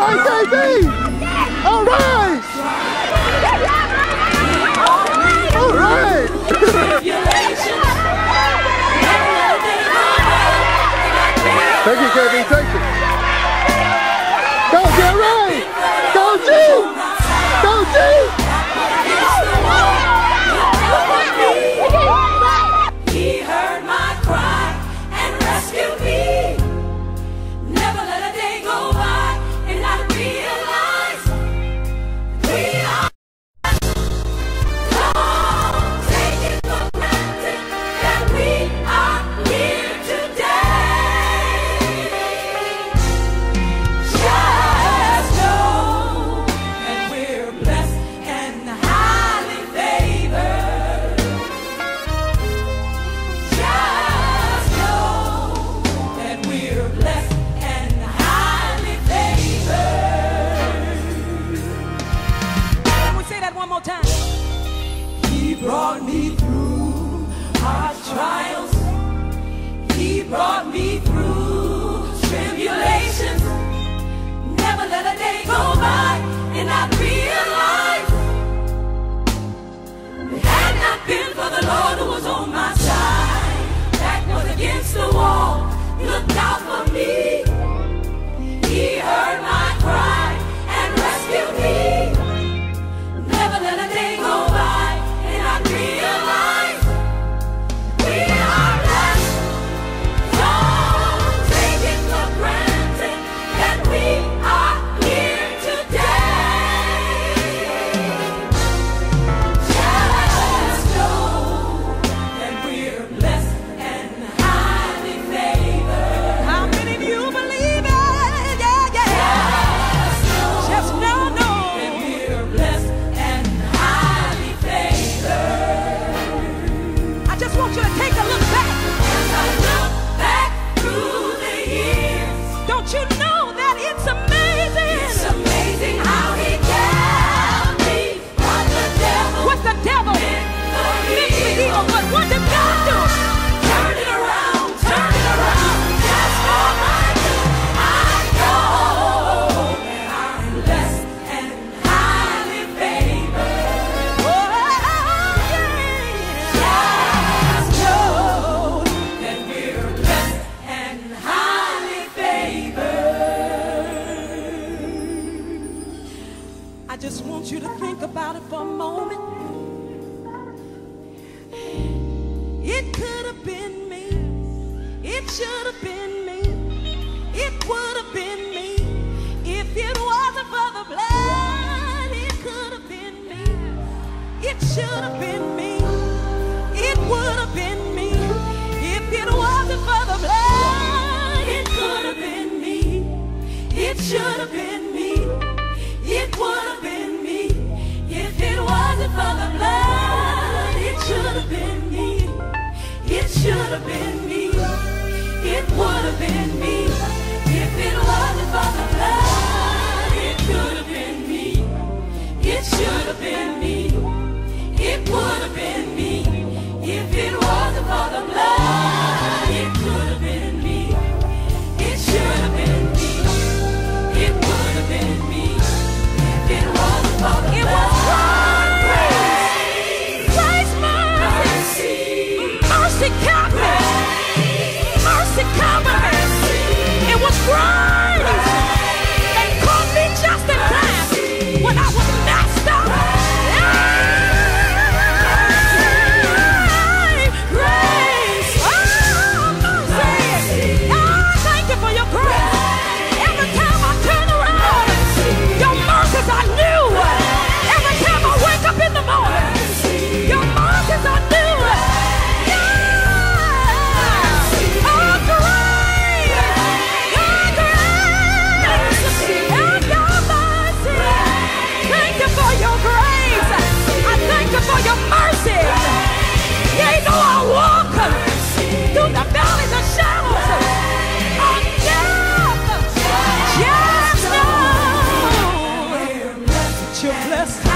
baby! All right! All right! Thank you, KB. Thank you. Go, Gerry! Go, G! Go, G! One more time? He brought me through hard trials. He brought me just want you to think about it for a moment. It could have been me. It should have been me. It would have been me. If it wasn't for the blood, it could have been me. It should have been me. It would have been me. If it wasn't for the blood, it could have been me. It should have been. It would have been me if it wasn't for the blood. It should have been me. It should have been me. It would have been me if it wasn't for the blood. It could have been me. It should have been me. Run! Let's